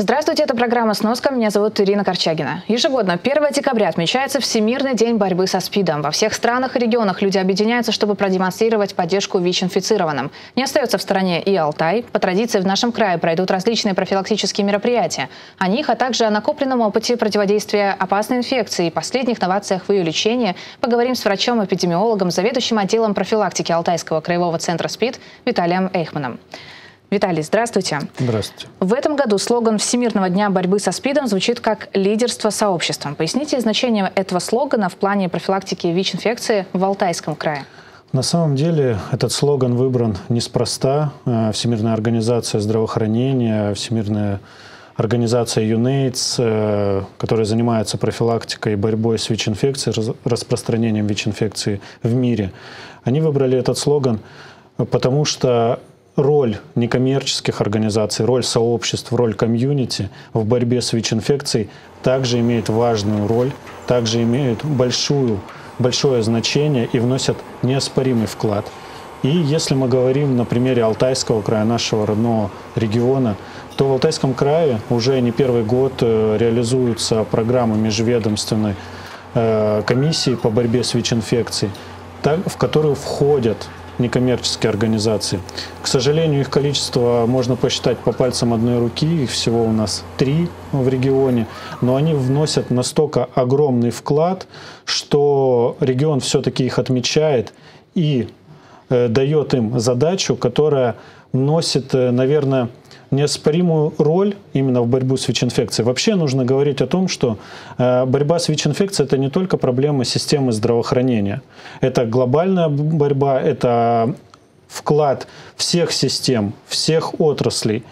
Здравствуйте, это программа «Сноска». Меня зовут Ирина Корчагина. Ежегодно 1 декабря отмечается Всемирный день борьбы со СПИДом. Во всех странах и регионах люди объединяются, чтобы продемонстрировать поддержку ВИЧ-инфицированным. Не остается в стороне и Алтай. По традиции в нашем крае пройдут различные профилактические мероприятия. О них, а также о накопленном опыте противодействия опасной инфекции и последних новациях в ее лечении поговорим с врачом-эпидемиологом, заведующим отделом профилактики Алтайского краевого центра СПИД Виталием Эйхманом. Виталий, здравствуйте. Здравствуйте. В этом году слоган Всемирного дня борьбы со СПИДом звучит как «Лидерство сообществом». Поясните значение этого слогана в плане профилактики ВИЧ-инфекции в Алтайском крае. На самом деле этот слоган выбран неспроста. Э, Всемирная организация здравоохранения, Всемирная организация UNAIDS, э, которая занимается профилактикой и борьбой с ВИЧ-инфекцией, распространением ВИЧ-инфекции в мире, они выбрали этот слоган, потому что роль некоммерческих организаций, роль сообществ, роль комьюнити в борьбе с ВИЧ-инфекцией также имеет важную роль, также имеет большую, большое значение и вносят неоспоримый вклад. И если мы говорим на примере Алтайского края, нашего родного региона, то в Алтайском крае уже не первый год э, реализуются программы межведомственной э, комиссии по борьбе с ВИЧ-инфекцией, в которую входят некоммерческие организации. К сожалению, их количество можно посчитать по пальцам одной руки, их всего у нас три в регионе, но они вносят настолько огромный вклад, что регион все-таки их отмечает и э, дает им задачу, которая носит, э, наверное, неоспоримую роль именно в борьбу с ВИЧ-инфекцией. Вообще нужно говорить о том, что э, борьба с ВИЧ-инфекцией – это не только проблема системы здравоохранения. Это глобальная борьба, это вклад всех систем, всех отраслей.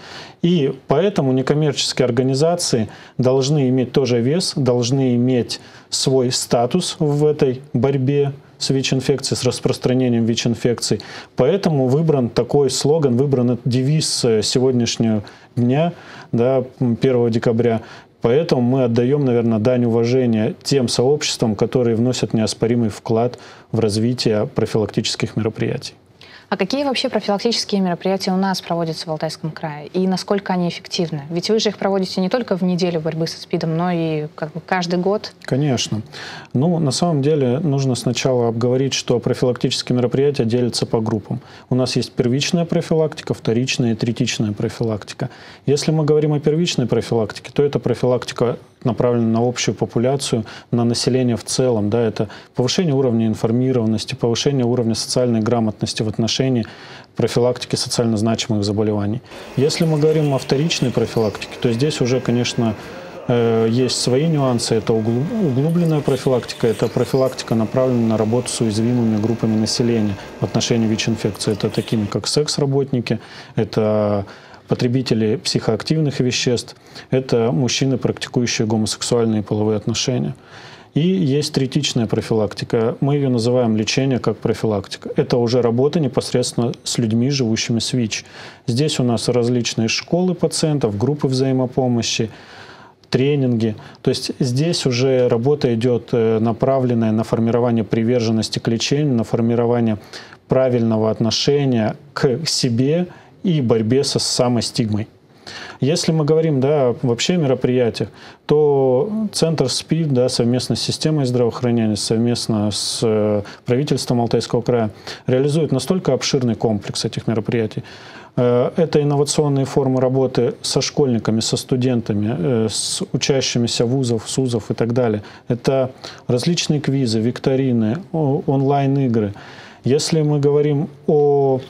И поэтому некоммерческие организации должны иметь тоже вес, должны иметь свой статус в этой борьбе с ВИЧ-инфекцией, с распространением ВИЧ-инфекций. Поэтому выбран такой слоган, выбран девиз э, сегодняшнего дня, да, 1 декабря. Поэтому мы отдаем, наверное, дань уважения тем сообществам, которые вносят неоспоримый вклад в развитие профилактических мероприятий. А какие вообще профилактические мероприятия у нас проводятся в Алтайском крае? И насколько они эффективны? Ведь вы же их проводите не только в неделю борьбы со СПИДом, но и как бы каждый год. Конечно. Ну, на самом деле, нужно сначала обговорить, что профилактические мероприятия делятся по группам. У нас есть первичная профилактика, вторичная и третичная профилактика. Если мы говорим о первичной профилактике, то это профилактика направлена на общую популяцию, на население в целом. Да, это повышение уровня информированности, повышение уровня социальной грамотности в отношении профилактики социально значимых заболеваний. Если мы говорим о вторичной профилактике, то здесь уже, конечно, э, есть свои нюансы. Это углубленная профилактика, это профилактика, направленная на работу с уязвимыми группами населения в отношении ВИЧ-инфекции. Это такими, как секс-работники, это потребители психоактивных веществ – это мужчины, практикующие гомосексуальные половые отношения. И есть третичная профилактика. Мы ее называем лечение как профилактика. Это уже работа непосредственно с людьми, живущими с ВИЧ. Здесь у нас различные школы пациентов, группы взаимопомощи, тренинги. То есть здесь уже работа идет э, направленная на формирование приверженности к лечению, на формирование правильного отношения к себе и борьбе со самой стигмой. Если мы говорим да, вообще мероприятиях, то Центр СПИД да, совместно с системой здравоохранения, совместно с э, правительством Алтайского края реализует настолько обширный комплекс этих мероприятий. Э, это инновационные формы работы со школьниками, со студентами, э, с учащимися вузов, СУЗов и так далее. Это различные квизы, викторины, онлайн-игры. Если мы говорим о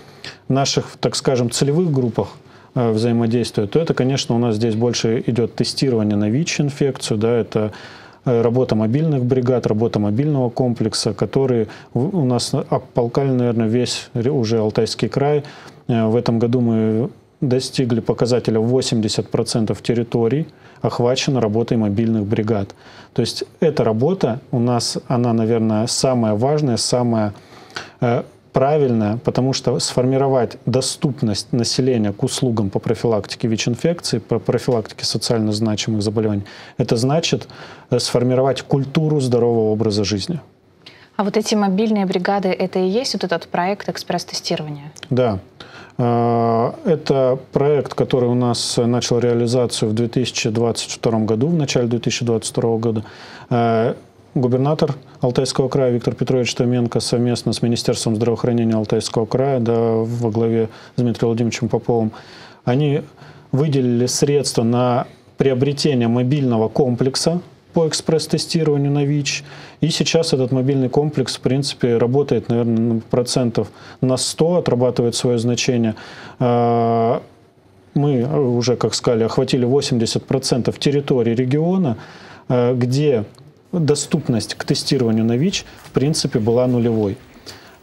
наших, так скажем, целевых группах э, взаимодействия, то это, конечно, у нас здесь больше идет тестирование на ВИЧ-инфекцию, да, это э, работа мобильных бригад, работа мобильного комплекса, которые у нас ополкали, наверное, весь уже Алтайский край. Э, в этом году мы достигли показателя 80% территорий, охвачено работой мобильных бригад. То есть эта работа у нас, она, наверное, самая важная, самая правильно, потому что сформировать доступность населения к услугам по профилактике ВИЧ-инфекции, по профилактике социально значимых заболеваний, это значит э, сформировать культуру здорового образа жизни. А вот эти мобильные бригады, это и есть вот этот проект экспресс-тестирования? Да. Это проект, который у нас начал реализацию в 2022 году, в начале 2022 года губернатор Алтайского края Виктор Петрович Томенко совместно с Министерством здравоохранения Алтайского края да, во главе с Дмитрием Владимировичем Поповым, они выделили средства на приобретение мобильного комплекса по экспресс-тестированию на ВИЧ. И сейчас этот мобильный комплекс, в принципе, работает, наверное, процентов на 100, отрабатывает свое значение. А, мы уже, как сказали, охватили 80% территории региона, а, где доступность к тестированию на ВИЧ в принципе была нулевой.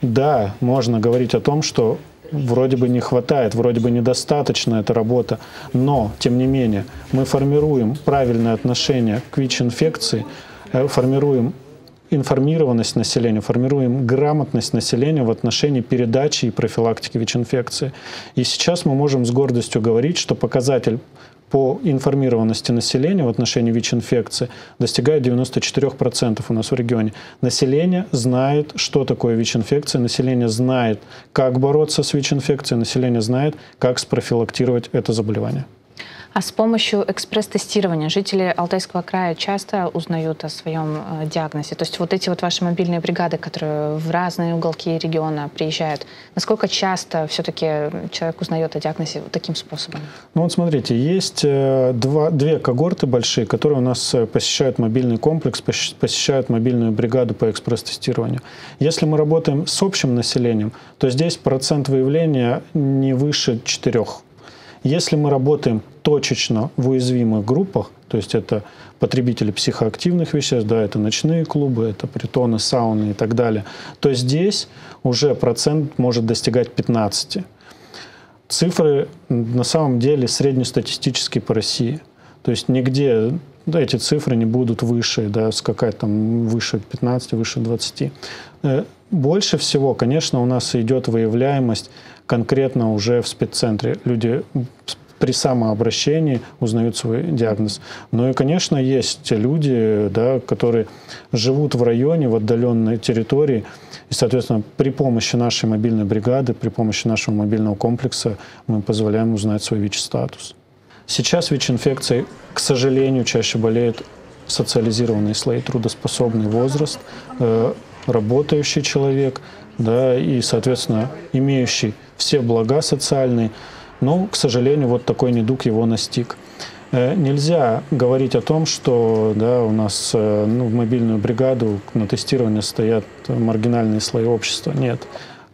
Да, можно говорить о том, что вроде бы не хватает, вроде бы недостаточно эта работа, но, тем не менее, мы формируем правильное отношение к ВИЧ-инфекции, э, формируем информированность населения, формируем грамотность населения в отношении передачи и профилактики ВИЧ-инфекции. И сейчас мы можем с гордостью говорить, что показатель по информированности населения в отношении ВИЧ-инфекции достигает 94% у нас в регионе. Население знает, что такое ВИЧ-инфекция, население знает, как бороться с ВИЧ-инфекцией, население знает, как спрофилактировать это заболевание. А с помощью экспресс-тестирования жители Алтайского края часто узнают о своем э, диагнозе? То есть вот эти вот ваши мобильные бригады, которые в разные уголки региона приезжают, насколько часто все-таки человек узнает о диагнозе таким способом? Ну вот смотрите, есть э, два, две когорты большие, которые у нас э, посещают мобильный комплекс, посещают мобильную бригаду по экспресс-тестированию. Если мы работаем с общим населением, то здесь процент выявления не выше 4 если мы работаем точечно в уязвимых группах, то есть это потребители психоактивных веществ, да, это ночные клубы, это притоны, сауны и так далее, то здесь уже процент может достигать 15. Цифры на самом деле среднестатистические по России. То есть нигде да, эти цифры не будут выше, да, скакать там выше 15, выше 20. Э, больше всего, конечно, у нас идет выявляемость конкретно уже в спеццентре. Люди при самообращении узнают свой диагноз. Ну и, конечно, есть люди, да, которые живут в районе, в отдаленной территории, и, соответственно, при помощи нашей мобильной бригады, при помощи нашего мобильного комплекса мы позволяем узнать свой ВИЧ-статус. Сейчас ВИЧ-инфекцией, к сожалению, чаще болеют социализированные слои, трудоспособный возраст, э, работающий человек, да, и, соответственно, имеющий все блага социальные, но, к сожалению, вот такой недуг его настиг. Э, нельзя говорить о том, что да, у нас э, ну, в мобильную бригаду на тестирование стоят маргинальные слои общества. Нет.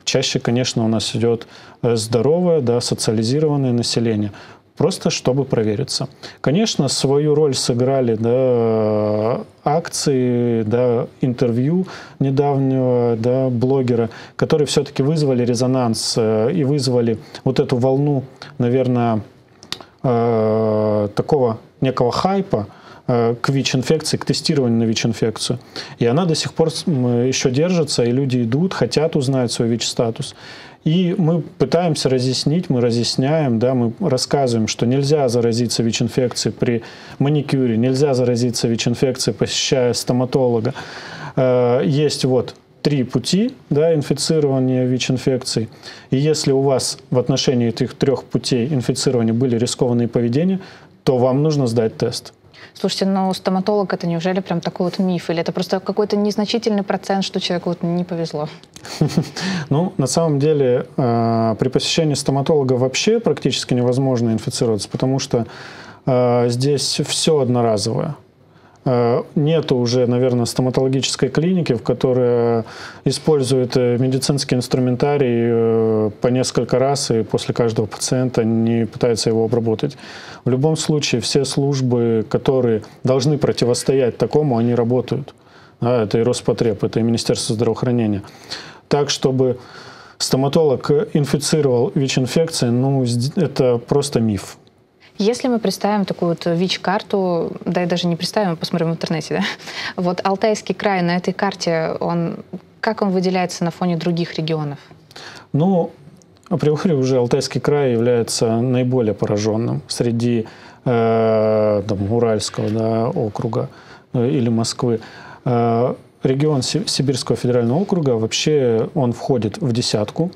Чаще, конечно, у нас идет э, здоровое, да, социализированное население просто чтобы провериться. Конечно, свою роль сыграли да, акции, да, интервью недавнего да, блогера, которые все-таки вызвали резонанс э, и вызвали вот эту волну, наверное, э, такого некого хайпа, э, к ВИЧ-инфекции, к тестированию на ВИЧ-инфекцию. И она до сих пор еще держится, и люди идут, хотят узнать свой ВИЧ-статус. И мы пытаемся разъяснить, мы разъясняем, да, мы рассказываем, что нельзя заразиться ВИЧ-инфекцией при маникюре, нельзя заразиться ВИЧ-инфекцией, посещая стоматолога. Э, есть вот три пути да, инфицирования ВИЧ-инфекцией. И если у вас в отношении этих трех путей инфицирования были рискованные поведения, то вам нужно сдать тест. Слушайте, но стоматолог это неужели прям такой вот миф? Или это просто какой-то незначительный процент, что человеку вот не повезло? Ну, на самом деле, э, при посещении стоматолога вообще практически невозможно инфицироваться, потому что э, здесь все одноразовое. Э, нету уже, наверное, стоматологической клиники, в которой используют э, медицинский инструментарий э, по несколько раз и после каждого пациента не пытаются его обработать. В любом случае, все службы, которые должны противостоять такому, они работают. это и Роспотреб, это и Министерство здравоохранения. Так, чтобы стоматолог инфицировал ВИЧ-инфекцией, ну, это просто миф. Если мы представим такую вот ВИЧ-карту, да и даже не представим, а посмотрим в интернете, да? Вот Алтайский край на этой карте, он, как он выделяется на фоне других регионов? Ну, априори уже Алтайский край является наиболее пораженным среди э, там, Уральского да, округа э, или Москвы. Э, регион Сибирского федерального округа вообще он входит в десятку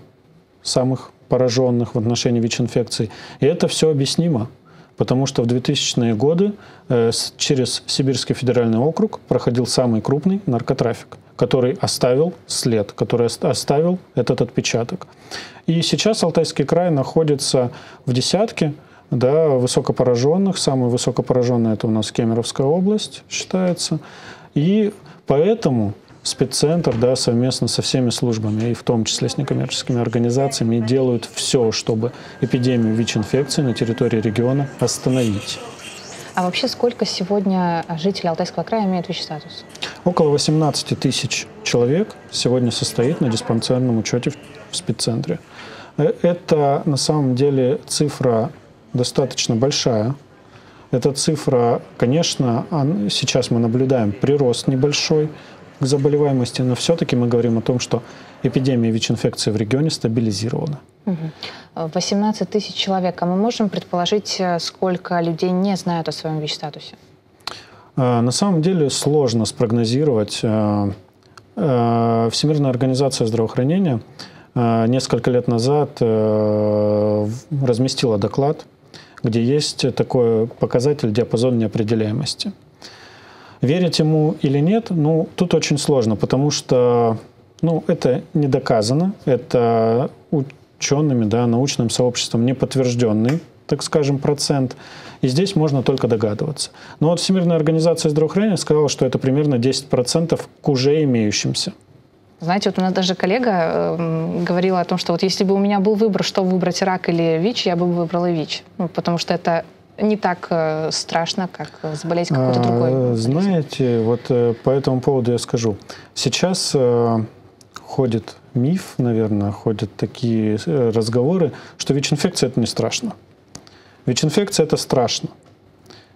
самых пораженных в отношении ВИЧ-инфекции. И это все объяснимо, потому что в 2000-е годы э, через Сибирский федеральный округ проходил самый крупный наркотрафик, который оставил след, который оставил этот отпечаток. И сейчас Алтайский край находится в десятке да, высокопораженных. Самый высокопораженный это у нас Кемеровская область считается. И поэтому спеццентр да, совместно со всеми службами, и в том числе с некоммерческими организациями, делают все, чтобы эпидемию ВИЧ-инфекции на территории региона остановить. А вообще сколько сегодня жителей Алтайского края имеют ВИЧ-статус? Около 18 тысяч человек сегодня состоит на диспансерном учете в спеццентре. Э, это на самом деле цифра достаточно большая. Эта цифра, конечно, сейчас мы наблюдаем прирост небольшой, к заболеваемости, но все-таки мы говорим о том, что эпидемия ВИЧ-инфекции в регионе стабилизирована. 18 тысяч человек. А мы можем предположить, э, сколько людей не знают о своем ВИЧ-статусе? А, на самом деле сложно спрогнозировать. Э, э, Всемирная организация здравоохранения несколько лет назад разместила доклад, где есть такой показатель диапазон неопределяемости – Верить ему или нет, ну, тут очень сложно, потому что, ну, это не доказано, это учеными, да, научным сообществом не подтвержденный, так скажем, процент. И здесь можно только догадываться. Но вот Всемирная организация здравоохранения сказала, что это примерно 10% к уже имеющимся. Знаете, вот у нас даже коллега э, говорила о том, что вот если бы у меня был выбор, что выбрать, рак или ВИЧ, я бы выбрала ВИЧ. Ну, потому что это не так э, страшно, как заболеть какой-то а, другой. Знаете, вот э, по этому поводу я скажу. Сейчас э, ходит миф, наверное, ходят такие разговоры, что ВИЧ-инфекция – это не страшно. ВИЧ-инфекция – это страшно.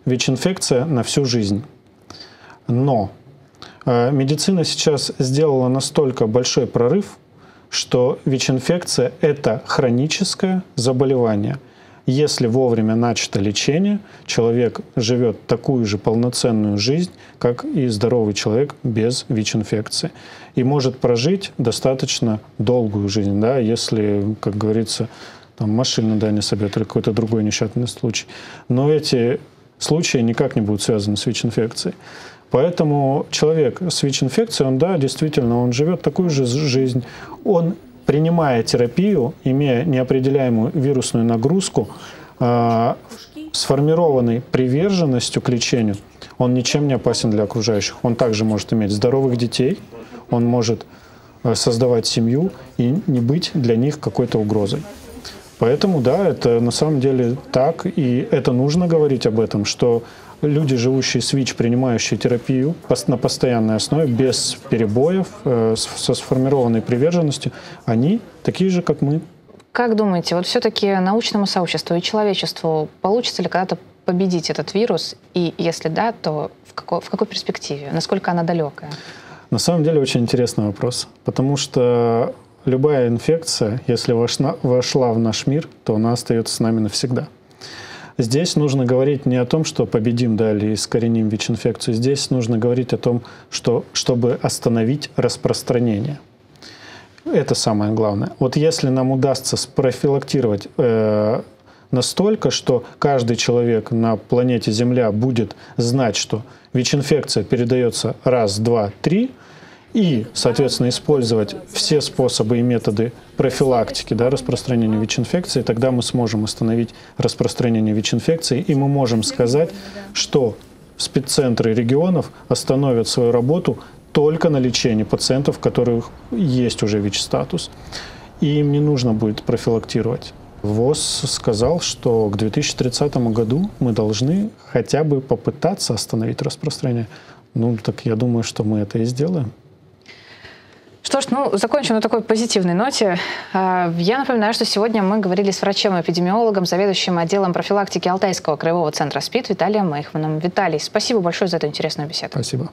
ВИЧ-инфекция на всю жизнь. Но медицина сейчас сделала настолько большой прорыв, что ВИЧ-инфекция – это хроническое заболевание – если вовремя начато лечение, человек живет такую же полноценную жизнь, как и здоровый человек без ВИЧ-инфекции. И может прожить достаточно долгую жизнь, да, если, как говорится, там, машина да, не собьет или какой-то другой несчастный случай. Но эти случаи никак не будут связаны с ВИЧ-инфекцией. Поэтому человек с ВИЧ-инфекцией, он, да, действительно, он живет такую же жизнь. Он принимая терапию, имея неопределяемую вирусную нагрузку, э, сформированной приверженностью к лечению, он ничем не опасен для окружающих. Он также может иметь здоровых детей, он может э, создавать семью и не быть для них какой-то угрозой. Поэтому, да, это на самом деле так, и это нужно говорить об этом, что люди, живущие с ВИЧ, принимающие терапию на постоянной основе, без перебоев, э, со сформированной приверженностью, они такие же, как мы. Как думаете, вот все-таки научному сообществу и человечеству получится ли когда-то победить этот вирус? И если да, то в какой, в какой перспективе? Насколько она далекая? На самом деле очень интересный вопрос, потому что любая инфекция, если вошла, вошла в наш мир, то она остается с нами навсегда. Здесь нужно говорить не о том, что победим да, или искореним ВИЧ-инфекцию. Здесь нужно говорить о том, что, чтобы остановить распространение. Это самое главное. Вот если нам удастся спрофилактировать э, настолько, что каждый человек на планете Земля будет знать, что ВИЧ-инфекция передается раз, два, три – и, соответственно, использовать все способы и методы профилактики да, распространения ВИЧ-инфекции, тогда мы сможем остановить распространение ВИЧ-инфекции, и мы можем сказать, что спеццентры регионов остановят свою работу только на лечении пациентов, у которых есть уже ВИЧ-статус. И им не нужно будет профилактировать. ВОЗ сказал, что к 2030 году мы должны хотя бы попытаться остановить распространение. Ну, так я думаю, что мы это и сделаем. Что ж, ну, закончим на такой позитивной ноте. А, я напоминаю, что сегодня мы говорили с врачом-эпидемиологом, заведующим отделом профилактики Алтайского краевого центра СПИД Виталием Мейхманом. Виталий, спасибо большое за эту интересную беседу. Спасибо.